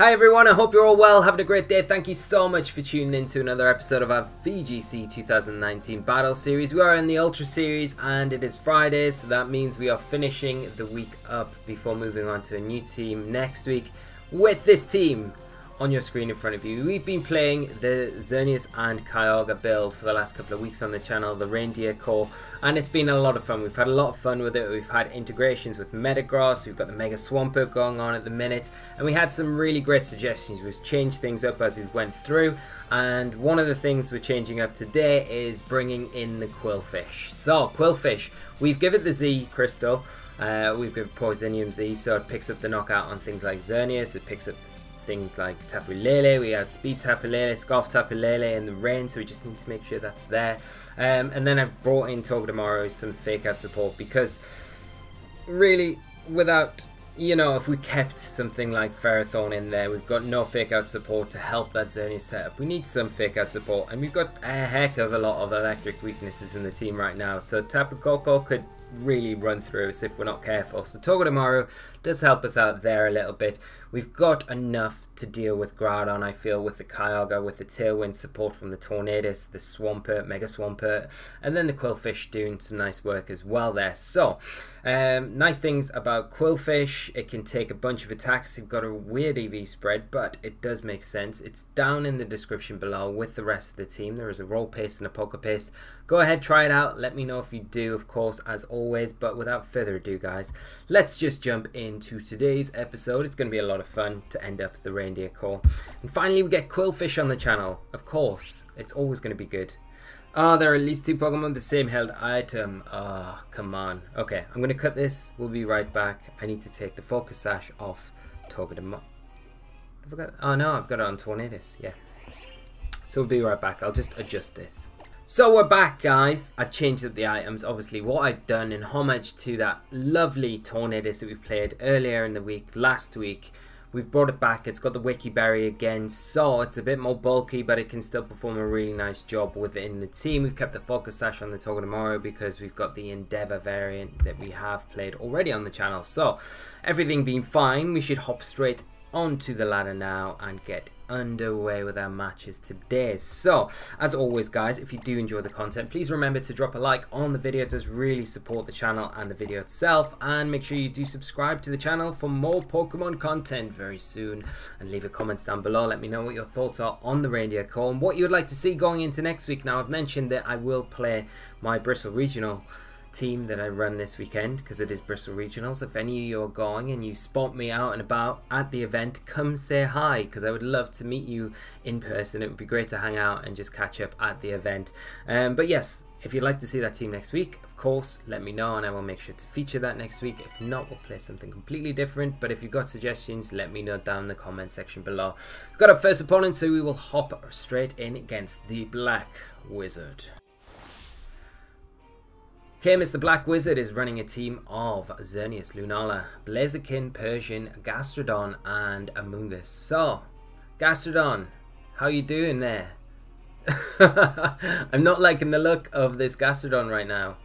Hi everyone, I hope you're all well, having a great day. Thank you so much for tuning in to another episode of our VGC 2019 Battle Series. We are in the Ultra Series and it is Friday, so that means we are finishing the week up before moving on to a new team next week with this team on your screen in front of you. We've been playing the Xerneas and Kyogre build for the last couple of weeks on the channel, the Reindeer Core, and it's been a lot of fun. We've had a lot of fun with it. We've had integrations with Metagross, we've got the Mega Swampert going on at the minute, and we had some really great suggestions. We've changed things up as we went through, and one of the things we're changing up today is bringing in the Qwilfish. So, Qwilfish, we've given the Z Crystal, uh, we've got Poisonium Z, so it picks up the knockout on things like Xerneas, it picks up things like Tapu Lele, we had Speed Tapu Lele, Scarf Tapu Lele in the rain, so we just need to make sure that's there. Um, and then I've brought in Togedemaru some fake out support because really without you know, if we kept something like Ferrothorn in there, we've got no fake out support to help that Xerneas setup. We need some fake out support, and we've got a heck of a lot of electric weaknesses in the team right now. So Tapu Koko could really run through us if we're not careful. So Togedemaru does help us out there a little bit. We've got enough to deal with Groudon, I feel, with the Kyogre, with the Tailwind support from the Tornadus, the Swampert, Mega Swampert, and then the Qwilfish doing some nice work as well there. So, um, nice things about Qwilfish, it can take a bunch of attacks, it's got a weird EV spread, but it does make sense. It's down in the description below with the rest of the team. There is a roll paste and a Pokepaste. Go ahead, try it out. Let me know if you do, of course, as always. But without further ado, guys, let's just jump into today's episode. It's going to be a lot of fun to end up the reindeer core. And finally, we get Qwilfish on the channel. Of course, it's always going to be good. Oh, there are at least two Pokemon the same held item. Oh, come on. Okay, I'm going to cut this. We'll be right back. I need to take the focus sash off Togedemaru. Oh no, I've got it on Tornadus. Yeah. So we'll be right back. I'll just adjust this. So we're back guys, I've changed up the items, obviously what I've done in homage to that lovely Tornadus that we played earlier in the week, last week, we've brought it back, it's got the Wiki Berry again, so it's a bit more bulky but it can still perform a really nice job within the team. We've kept the Focus Sash on the Togedemaru because we've got the Endeavour variant that we have played already on the channel. So everything being fine, we should hop straight onto the ladder now and get underway with our matches today. So, as always guys, if you do enjoy the content, please remember to drop a like on the video. It does really support the channel and the video itself. And make sure you do subscribe to the channel for more Pokemon content very soon. And leave a comments down below. Let me know what your thoughts are on the Reindeer call and what you would like to see going into next week. Now, I've mentioned that I will play my Bristol Regional team that I run this weekend because it is Bristol Regionals. If any of you are going and you spot me out and about at the event, come say hi because I would love to meet you in person. It would be great to hang out and just catch up at the event. Um, but yes, if you'd like to see that team next week, of course, let me know and I will make sure to feature that next week. If not, we'll play something completely different. But if you've got suggestions, let me know down in the comment section below. We've got our first opponent, so we will hop straight in against the Black Wizard. Okay, Mr. Black Wizard is running a team of Xerneas, Lunala, Blaziken, Persian, Gastrodon, and Amoonguss. So, Gastrodon, how you doing there? I'm not liking the look of this Gastrodon right now.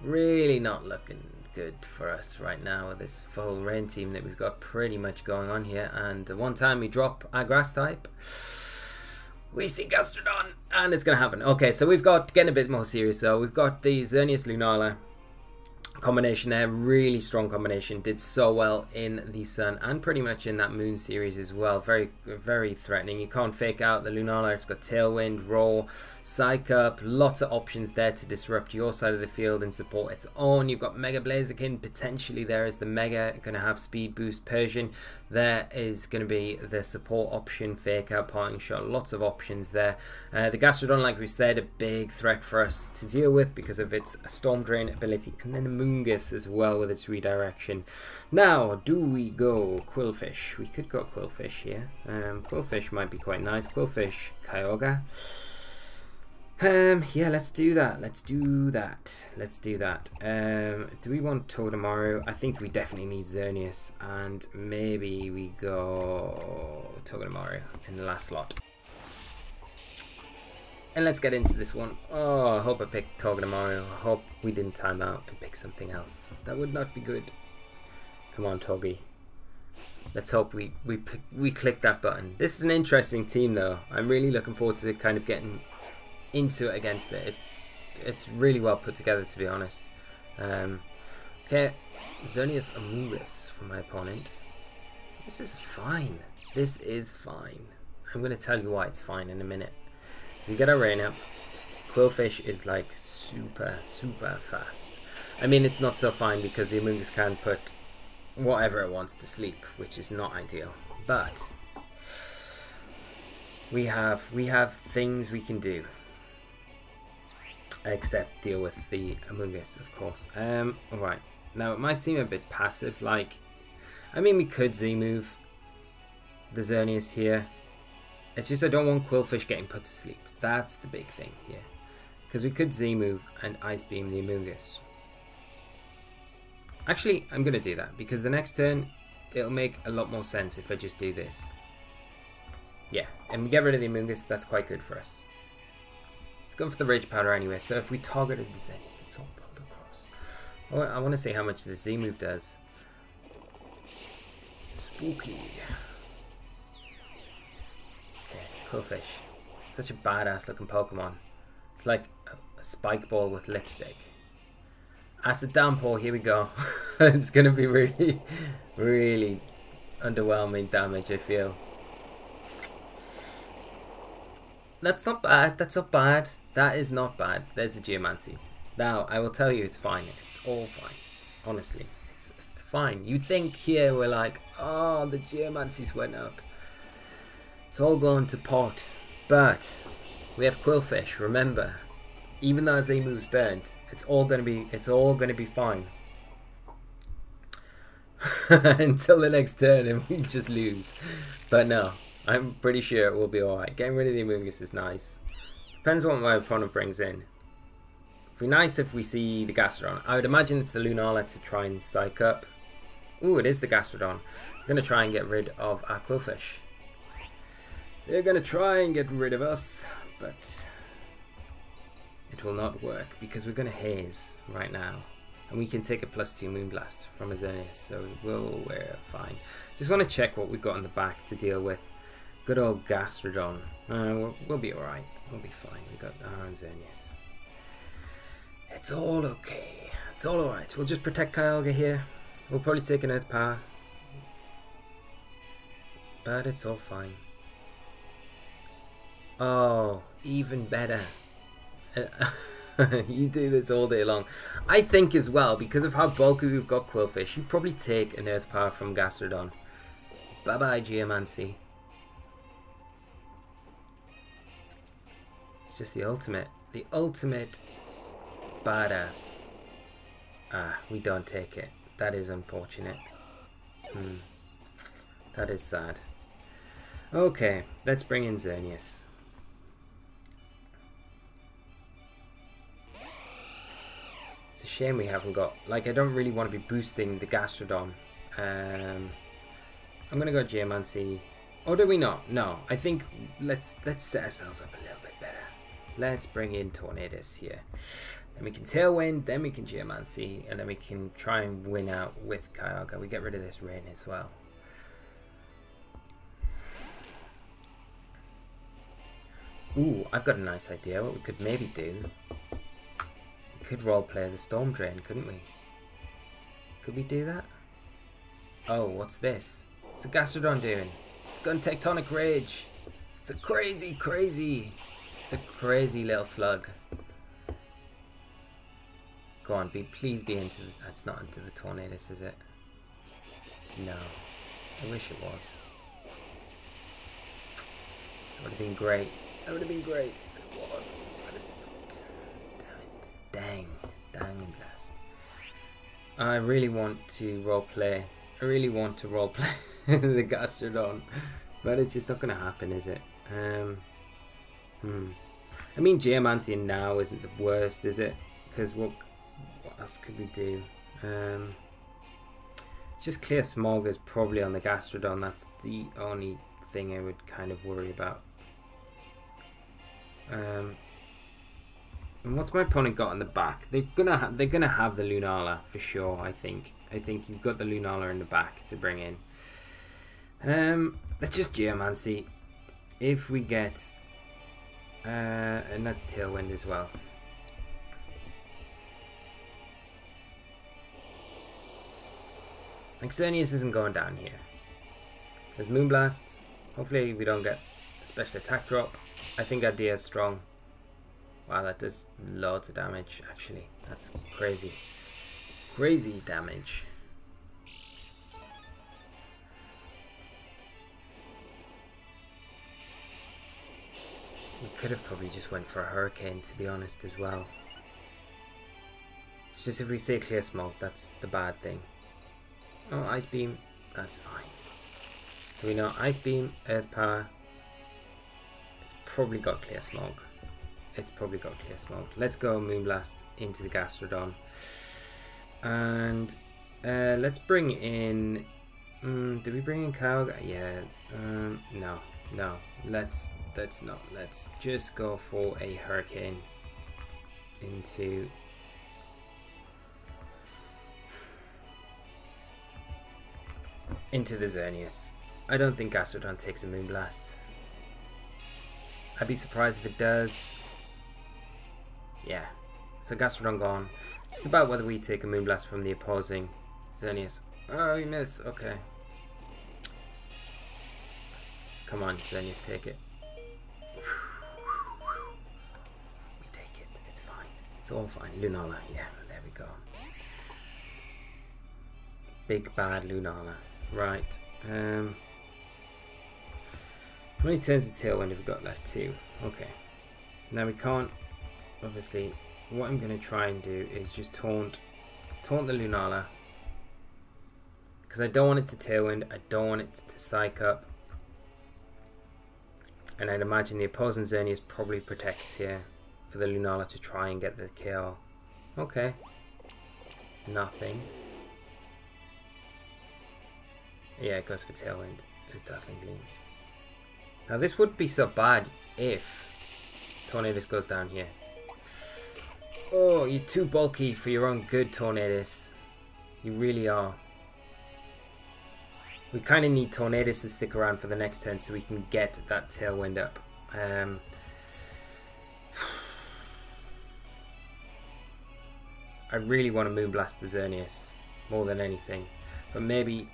Really not looking good for us right now with this full rain team that we've got pretty much going on here. And the one time we drop our grass type, we see Gastrodon, and it's going to happen. Okay, so we've got, getting a bit more serious though, we've got the Xerneas Lunala combination there, really strong combination, did so well in the Sun and pretty much in that Moon series as well. Very, very threatening. You can't fake out the Lunala, it's got Tailwind, Roll, Psych Up, lots of options there to disrupt your side of the field and support its own. You've got Mega Blaziken potentially there is the Mega, going to have Speed Boost Persian. There is going to be the support option, Fake Out, Parting Shot, lots of options there. Uh, the Gastrodon, like we said, a big threat for us to deal with because of its Storm Drain ability and then Amoonguss as well with its redirection. Now, do we go Qwilfish? We could go Qwilfish here. Um, Qwilfish might be quite nice. Qwilfish, Kyogre. Um, yeah, let's do that. Let's do that. Let's do that. Um, do we want Togedemaru? I think we definitely need Xerneas, and maybe we go Togedemaru in the last slot. And let's get into this one. Oh, I hope I picked Togedemaru. I hope we didn't time out and pick something else. That would not be good. Come on, Togi. let's hope we, we, we click that button. This is an interesting team though. I'm really looking forward to kind of getting into it against it. It's, it's really well put together to be honest. Um, okay, Xerneas Amoonguss for my opponent. This is fine. This is fine. I'm going to tell you why it's fine in a minute. So you get our rain up. Qwilfish is like super, super fast. I mean, it's not so fine because the Amoonguss can put whatever it wants to sleep, which is not ideal. But we have we have things we can do. Except deal with the Amoonguss, of course. Um, alright. Now, it might seem a bit passive, like... I mean, we could Z-move the Xerneas here. It's just I don't want Qwilfish getting put to sleep. That's the big thing here. Because we could Z-move and Ice Beam the Amoonguss. Actually, I'm going to do that, because the next turn, it'll make a lot more sense if I just do this. Yeah, and we get rid of the Amoonguss, that's quite good for us. Going for the Rage Powder anyway, so if we targeted the Xerneas, it's all pulled across. Oh, I want to see how much the Z move does. Spooky. Okay, Qwilfish. Such a badass looking Pokemon. It's like a, a spike ball with lipstick. Acid Downpour, here we go. it's going to be really, really underwhelming damage, I feel. That's not bad, that's not bad. That is not bad. There's a Geomancy. Now, I will tell you it's fine. It's all fine. Honestly, it's, it's fine. You think here we're like, oh, the Geomancies went up. It's all going to pot. But, we have Qwilfish, remember. Even though Z burnt, it's all gonna be it's all gonna be fine. Until the next turn and we just lose. But no, I'm pretty sure it will be alright. Getting rid of the Amoonguss is nice. Depends what my opponent brings in. It'd be nice if we see the Gastrodon. I would imagine it's the Lunala to try and psych up. Ooh, it is the Gastrodon. I'm going to try and get rid of our Qwilfish. They're going to try and get rid of us, but it will not work because we're going to haze right now. And we can take a plus 2 Moonblast from Xerneas, so we'll, we're fine. Just want to check what we've got in the back to deal with. Good old Gastrodon. Uh, we'll, we'll, be alright. We'll be fine. We've got our Xerneas. It's all okay. It's all alright. We'll just protect Kyogre here. We'll probably take an Earth Power. But it's all fine. Oh, even better. you do this all day long. I think as well, because of how bulky we've got Qwilfish, you probably take an Earth Power from Gastrodon. Bye-bye, Geomancy. Just the ultimate. The ultimate badass. Ah, we don't take it. That is unfortunate. Hmm. That is sad. Okay, let's bring in Xerneas. It's a shame we haven't got... Like, I don't really want to be boosting the Gastrodon. Um, I'm going to go Geomancy. Or do we not? No. I think let's let's set ourselves up a little bit. Let's bring in Tornadus here. Then we can Tailwind, then we can Geomancy, and then we can try and win out with Kyogre. We get rid of this rain as well. Ooh, I've got a nice idea what we could maybe do We could roleplay the Storm Drain, couldn't we? Could we do that? Oh, what's this? It's a Gastrodon doing. It's got Tectonic Rage. It's a crazy, crazy. It's a crazy little slug. Go on, be please be into the. That's not into the Tornadus, is it? No. I wish it was. That would have been great. That would have been great. It was. But it's not. Damn it. Dang. Dang blast. I really want to roleplay. I really want to roleplay the Gastrodon. But it's just not going to happen, is it? Um, hmm. I mean, Geomancy now isn't the worst, is it? Because what, what else could we do? Um, just clear Smog is probably on the Gastrodon. That's the only thing I would kind of worry about. Um, and what's my opponent got in the back? They're gonna they're gonna have the Lunala for sure. I think. I think you've got the Lunala in the back to bring in. Um, let's just geomancy. If we get, uh, and that's tailwind as well. Xerneas isn't going down here. There's Moonblast. Hopefully we don't get a special attack drop. I think our is strong. Wow, that does loads of damage, actually. That's crazy. Crazy damage. We could have probably just went for a Hurricane, to be honest, as well. It's just if we say Clear Smog, that's the bad thing. Oh, Ice Beam, that's fine. So we know Ice Beam, Earth Power. It's probably got Clear Smog. It's probably got Clear Smog. Let's go Moonblast into the Gastrodon. And uh, let's bring in... Um, did we bring in Kyogre? Yeah. Um, no. No. Let's let's not. Let's just go for a Hurricane into into the Xerneas. I don't think Gastrodon takes a Moonblast. I'd be surprised if it does. Yeah. So Gastrodon gone. Just about whether we take a Moonblast from the opposing Xerneas. Oh, you missed. Okay. Come on, Xerneas, take it. It's all fine. Lunala. Yeah, there we go. Big bad Lunala. Right. Um, how many turns of Tailwind have we got left? Two. Okay. Now we can't, obviously, what I'm going to try and do is just taunt, taunt the Lunala. Because I don't want it to Tailwind, I don't want it to Psych Up. And I'd imagine the opposing Xerneas probably protects here for the Lunala to try and get the kill. Okay. Nothing. Yeah, it goes for Tailwind. It doesn't gleam. Now this would be so bad if Tornadus goes down here. Oh, you're too bulky for your own good, Tornadus. You really are. We kind of need Tornadus to stick around for the next turn so we can get that Tailwind up. Um, I really want to Moonblast the Xerneas more than anything. But maybe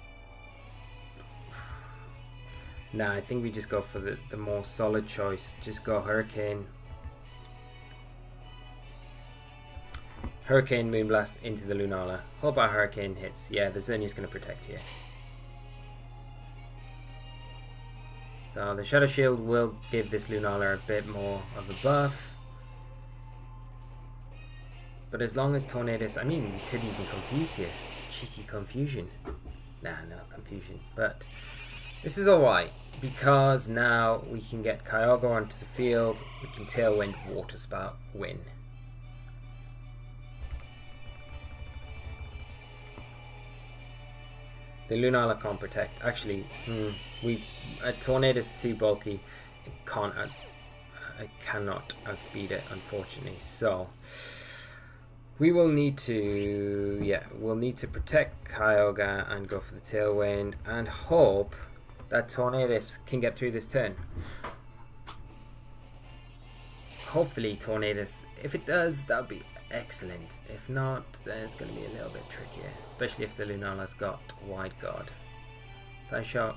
Nah, I think we just go for the, the more solid choice. Just go Hurricane. Hurricane Moonblast into the Lunala. Hope our Hurricane hits. Yeah, the Xerneas is going to protect here. So the Shadow Shield will give this Lunala a bit more of a buff. But as long as Tornadus, I mean, we could even confuse here. Cheeky confusion. Nah, no confusion. But this is alright, because now we can get Kyogre onto the field, we can Tailwind, Water Spout, win. The Lunala can't protect. Actually, hmm, we a Tornadus too bulky. It can't. Out, I cannot outspeed it, unfortunately. So we will need to, yeah, we'll need to protect Kyogre and go for the Tailwind and hope that Tornadus can get through this turn. Hopefully Tornadus, if it does, that would be excellent. If not, then it's going to be a little bit trickier, especially if the Lunala's got Wide Guard. Psyshock.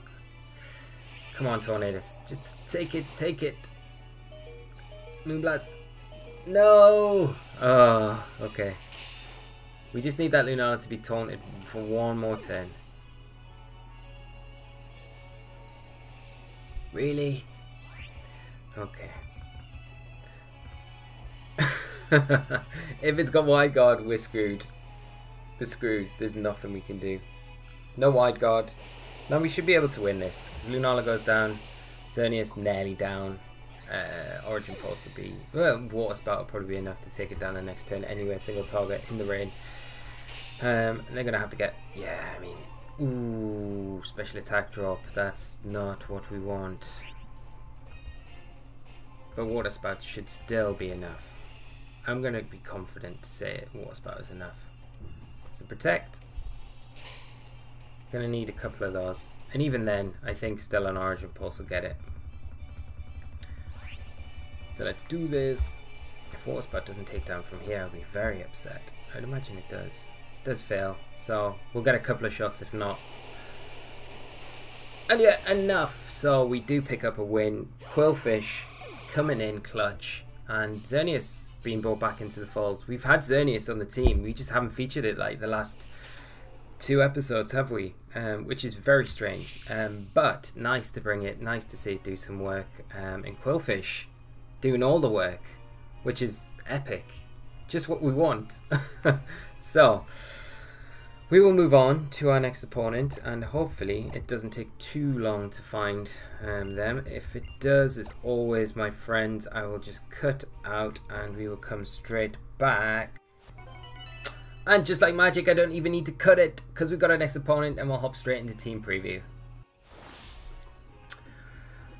Come on, Tornadus. Just take it, take it. Moonblast. No! Oh, okay. We just need that Lunala to be taunted for one more turn. Really? Okay. if it's got wide guard, we're screwed. We're screwed. There's nothing we can do. No wide guard. Now we should be able to win this. Lunala goes down. Xerneas nearly down. Uh, Origin Pulse will be... Well, Water Spout will probably be enough to take it down the next turn anyway. Single target in the rain. Um, they're going to have to get... Yeah, I mean... Ooh, special attack drop. That's not what we want. But Water Spout should still be enough. I'm going to be confident to say. Water Spout is enough. So protect. Gonna need a couple of those. And even then, I think still an Origin Pulse will get it. So let's do this. If Water Spout doesn't take down from here, I'll be very upset. I'd imagine it does. It does fail. So we'll get a couple of shots if not. And yeah, enough. So we do pick up a win. Qwilfish coming in clutch. And Xerneas being brought back into the fold. We've had Xerneas on the team. We just haven't featured it like the last two episodes, have we? Um, which is very strange. Um, but nice to bring it. Nice to see it do some work. Um, and Qwilfish doing all the work. Which is epic. Just what we want. so... We will move on to our next opponent and hopefully it doesn't take too long to find um, them. If it does, as always my friends, I will just cut out and we will come straight back. And just like magic, I don't even need to cut it because we've got our next opponent and we'll hop straight into team preview.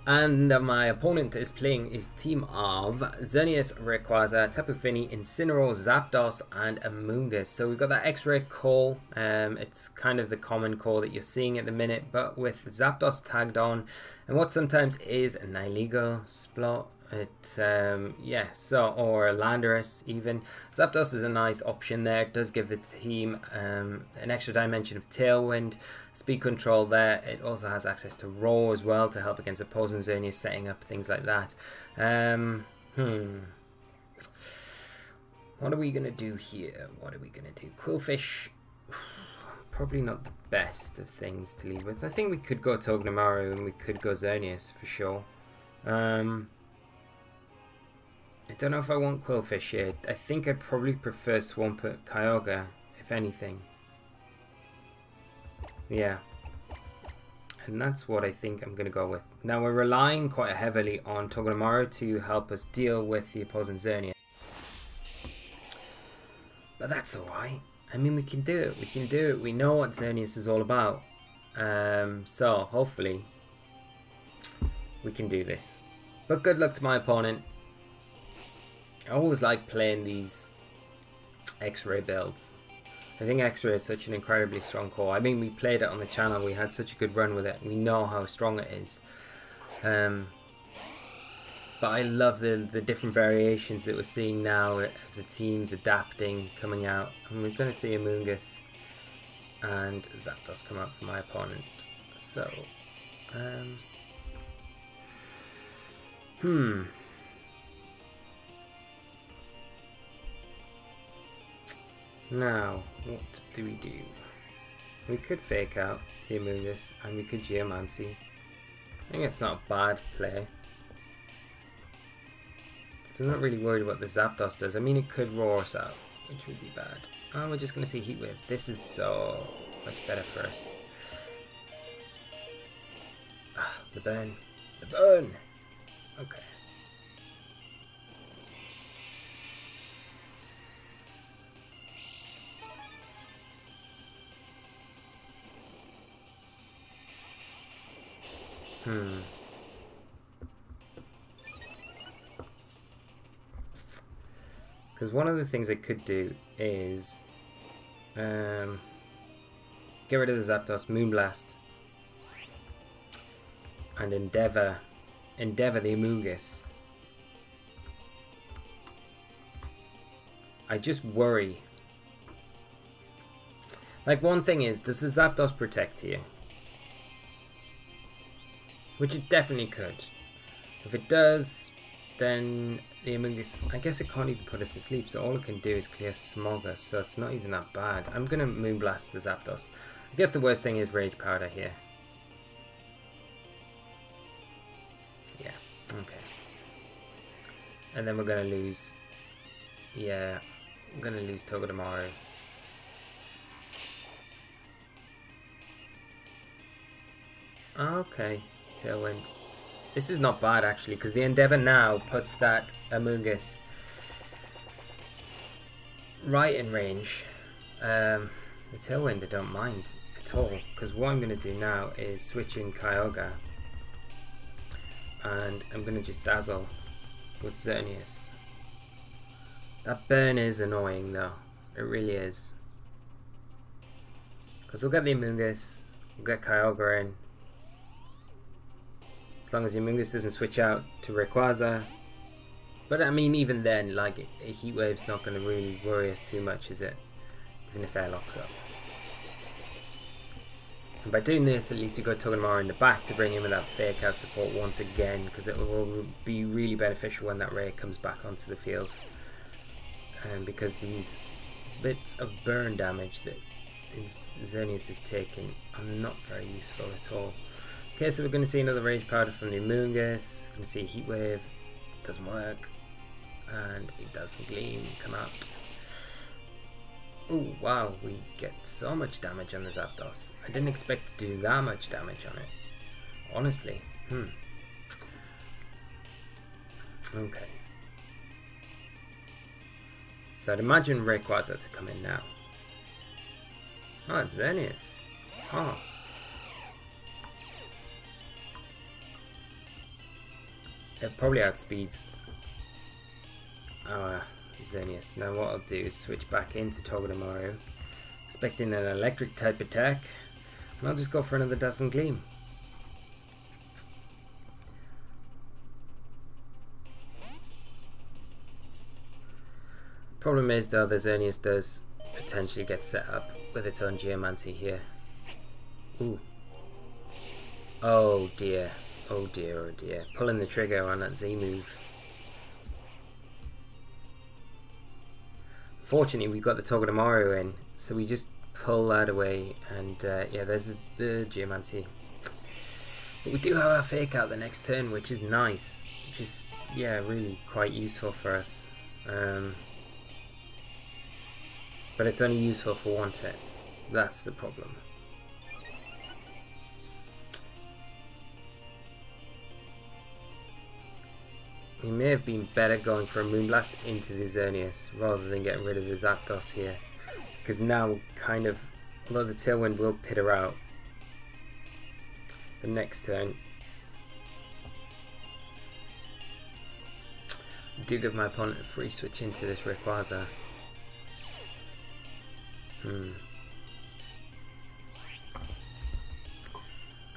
And my opponent is playing his team of Xerneas, Rayquaza, Tapu Fini, Incineroar, Zapdos, and Amoonguss. So we've got that X-Ray core. Um, it's kind of the common call that you're seeing at the minute, but with Zapdos tagged on, and what sometimes is a Nihilego, Splot, it um, yeah so or Landorus even. Zapdos is a nice option there. It does give the team um, an extra dimension of tailwind speed control there. It also has access to roar as well to help against opposing Xerneas setting up things like that. Um, hmm. What are we gonna do here? What are we gonna do? Qwilfish probably not the best of things to leave with. I think we could go Togedemaru and we could go Xerneas for sure. Um, I don't know if I want Qwilfish here. I think I'd probably prefer Swampert Kyogre, if anything. Yeah. And that's what I think I'm going to go with. Now we're relying quite heavily on Togedemaru to help us deal with the opposing Xerneas. But that's alright. I mean, we can do it. We can do it. We know what Xerneas is all about. Um, so, hopefully, we can do this. But good luck to my opponent. I always like playing these X-Ray builds. I think X-Ray is such an incredibly strong core. I mean, we played it on the channel. We had such a good run with it. We know how strong it is. Um, but I love the, the different variations that we're seeing now of the teams adapting, coming out. And we're going to see Amoonguss and Zapdos come out for my opponent. So, um, hmm. Now, what do we do? We could fake out the Amoonguss and we could Geomancy. I think it's not a bad play. So I'm not really worried about the Zapdos does. I mean, it could roar us out, which would be bad. Oh, we're just going to see Heat Wave. This is so much better for us. Ah, the burn. The burn! Okay. Hmm. Because one of the things I could do is um, get rid of the Zapdos, Moonblast, and Endeavor, Endeavor the Amoonguss. I just worry. Like one thing is, does the Zapdos protect you? Which it definitely could. If it does, then the Amoonguss, I guess it can't even put us to sleep, so all it can do is clear Smogus, so it's not even that bad. I'm going to Moonblast the Zapdos. I guess the worst thing is Rage Powder here. Yeah, okay. And then we're going to lose, yeah, I'm going to lose Togedemaru. Okay. Tailwind. This is not bad actually, because the Endeavor now puts that Amoonguss right in range. Um, the Tailwind I don't mind at all, because what I'm going to do now is switch in Kyogre, and I'm going to just Dazzle with Xerneas. That burn is annoying though, it really is. Because we'll get the Amoonguss, We'll get Kyogre in. As long as Amoonguss doesn't switch out to Rayquaza. But I mean, even then, like, a Heat Wave's not going to really worry us too much, is it? Even if air locks up. And by doing this, at least we've got Togedemaru in the back to bring him in that fake out support once again, because it will be really beneficial when that Ray comes back onto the field. And because these bits of burn damage that Xerneas is taking are not very useful at all. Okay, so we're going to see another Rage Powder from the Amoonguss, going to see Heat Wave, doesn't work, and it doesn't gleam, come out. Oh wow, we get so much damage on the Zapdos. I didn't expect to do that much damage on it. Honestly. Hmm. Okay. So I'd imagine Rayquaza to come in now. Oh, it's Xerneas. Huh. It probably outspeeds our ah, Xerneas. Now what I'll do is switch back into Togedemaru, expecting an electric type attack, and I'll just go for another Dazzling Gleam. Problem is though, the Xerneas does potentially get set up with its own Geomancy here. Ooh. Oh dear. Oh dear, oh dear. Pulling the trigger on that Z move. Fortunately, we've got the Togedemaru in, so we just pull that away, and uh, yeah, there's the Geomancy. But we do have our Fake Out the next turn, which is nice. Which is, yeah, really quite useful for us. Um, but it's only useful for one turn. That's the problem. We may have been better going for a Moonblast into the Xerneas rather than getting rid of the Zapdos here. Because now, kind of, although the Tailwind will pitter out, the next turn, I do give my opponent a free switch into this Rayquaza. Hmm.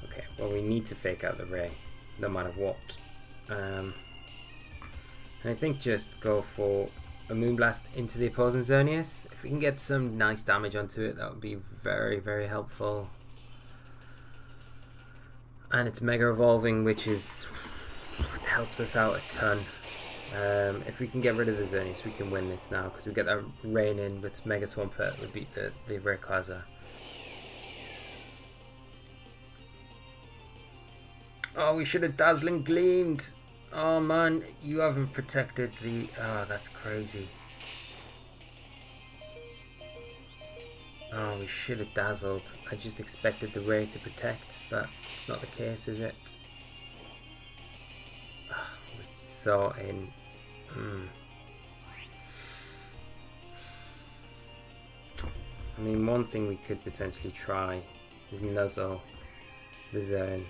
Okay, well we need to fake out the Ray, no matter what. Um, I think just go for a Moonblast into the opposing Xerneas. If we can get some nice damage onto it, that would be very, very helpful. And it's Mega Evolving, which is helps us out a ton. Um, if we can get rid of the Xerneas, we can win this now, because we get that Rain in with Mega Swampert, we beat the, the Rayquaza. Oh, we should have Dazzling Gleamed! Oh man, you haven't protected the... Oh, that's crazy. Oh, we should have dazzled. I just expected the ray to protect, but it's not the case, is it? Oh, so in... Mm. I mean, one thing we could potentially try is nuzzle the zone.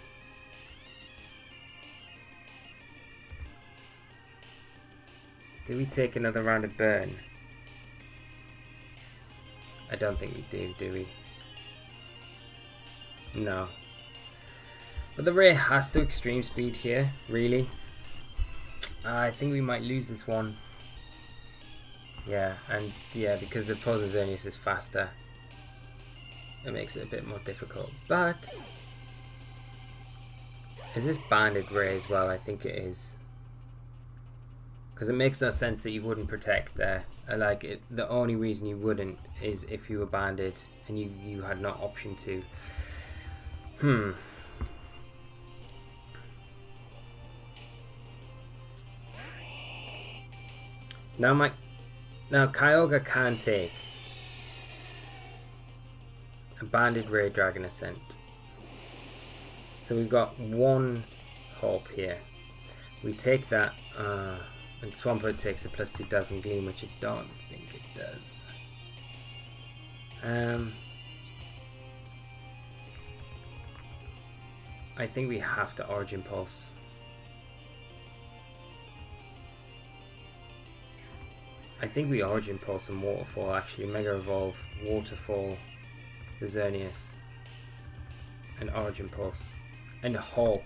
Do we take another round of burn? I don't think we do, do we? No. But the Ray has to extreme speed here, really. Uh, I think we might lose this one. Yeah, and yeah, because the Xerneas is faster. It makes it a bit more difficult. But... Is this Banded Ray as well? I think it is. Because it makes no sense that you wouldn't protect there. Uh, like, it, the only reason you wouldn't is if you were banded and you, you had no option to. Hmm. Now my... Now Kyogre can take a banded Ray Dragon Ascent. So we've got one hope here. We take that... Uh, and Swampert takes a plus 2 Dazzling Gleam, which it don't think it does. Um, I think we have to Origin Pulse. I think we Origin Pulse and Waterfall actually. Mega Evolve, Waterfall, the Xerneas. an Origin Pulse and hope.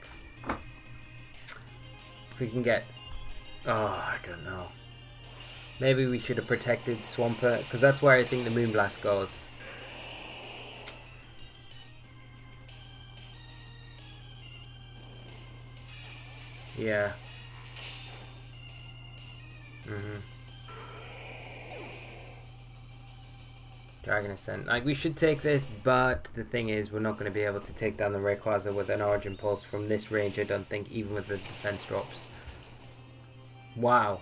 If we can get... Oh, I don't know. Maybe we should have protected Swampert, because that's where I think the Moonblast goes. Yeah. Mm-hmm. Dragon Ascent. Like, we should take this, but the thing is, we're not going to be able to take down the Rayquaza with an Origin Pulse from this range, I don't think, even with the defense drops. Wow.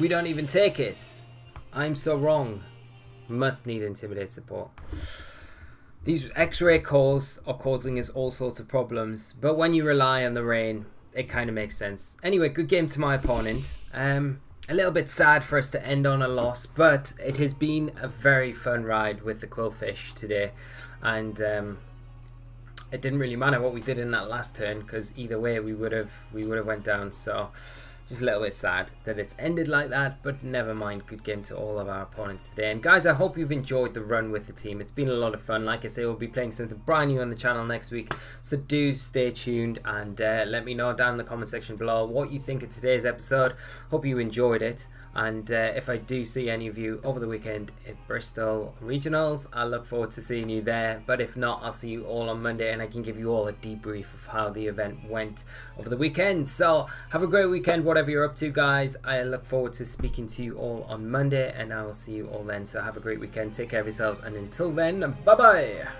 We don't even take it. I'm so wrong. Must need Intimidate support. These X-ray cores are causing us all sorts of problems, but when you rely on the rain, it kind of makes sense. Anyway, good game to my opponent. Um, a little bit sad for us to end on a loss, but it has been a very fun ride with the Qwilfish today, and um, it didn't really matter what we did in that last turn because either way we would have we would have went down. So just a little bit sad that it's ended like that, but never mind. Good game to all of our opponents today. And guys, I hope you've enjoyed the run with the team. It's been a lot of fun. Like I say, we'll be playing something brand new on the channel next week. So do stay tuned and uh, let me know down in the comment section below what you think of today's episode. Hope you enjoyed it. And uh, if I do see any of you over the weekend at Bristol Regionals, I look forward to seeing you there. But if not, I'll see you all on Monday and I can give you all a debrief of how the event went over the weekend. So have a great weekend, whatever you're up to, guys. I look forward to speaking to you all on Monday and I will see you all then. So have a great weekend. Take care of yourselves. And until then, bye bye.